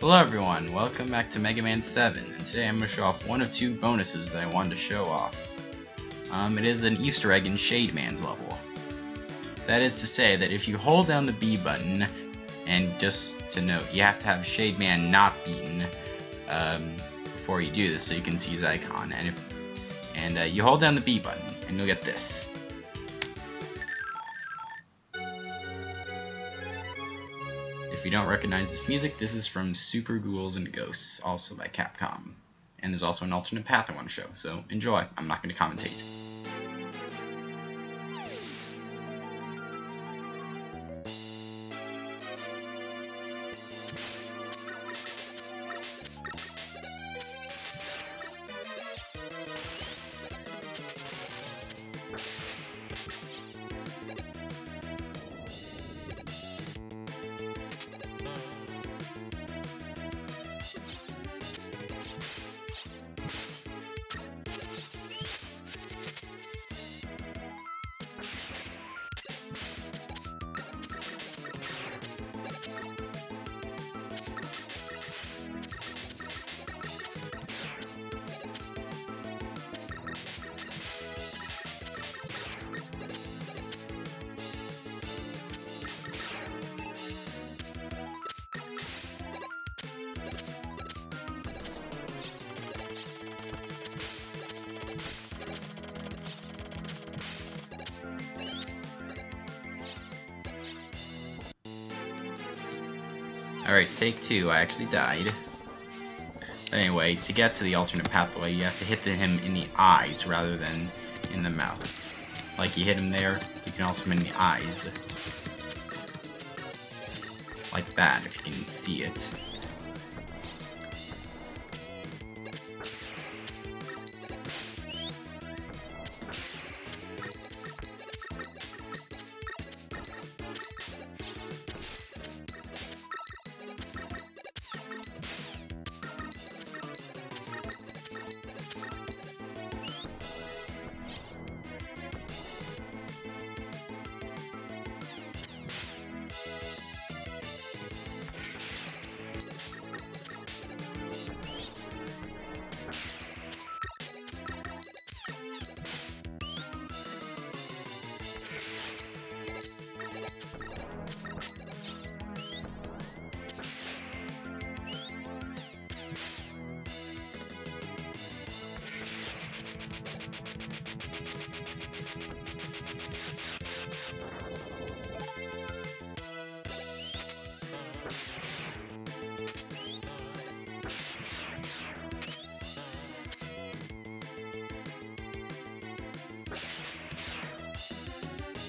Hello everyone, welcome back to Mega Man 7, and today I'm going to show off one of two bonuses that I wanted to show off. Um, it is an Easter egg in Shade Man's level. That is to say that if you hold down the B button, and just to note, you have to have Shade Man not beaten um, before you do this so you can see his icon, and if and uh, you hold down the B button, and you'll get this. If you don't recognize this music, this is from Super Ghouls and Ghosts, also by Capcom. And there's also an alternate path I want to show, so enjoy. I'm not going to commentate. Alright, take two. I actually died. Anyway, to get to the alternate pathway, you have to hit him in the eyes rather than in the mouth. Like you hit him there, you can also hit him in the eyes. Like that, if you can see it.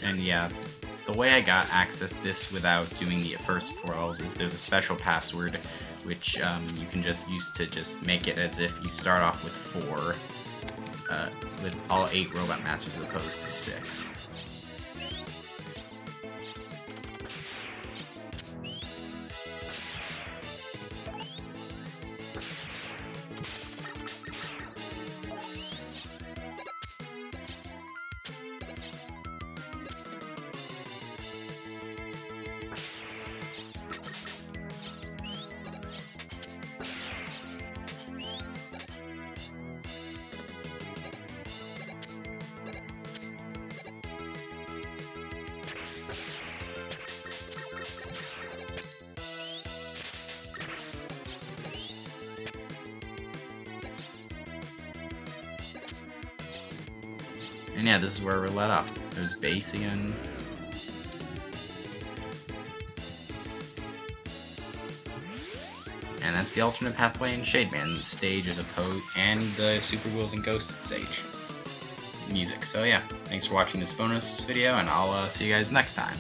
And yeah, the way I got access this without doing the first four levels is there's a special password which um, you can just use to just make it as if you start off with four, uh, with all eight Robot Masters as opposed to six. And yeah, this is where we're let off. There's Bass again. And that's the alternate pathway in Shade Man stage as a opposed and the uh, Super Ghouls and Ghosts stage music. So yeah, thanks for watching this bonus video, and I'll uh, see you guys next time.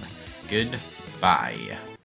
Goodbye.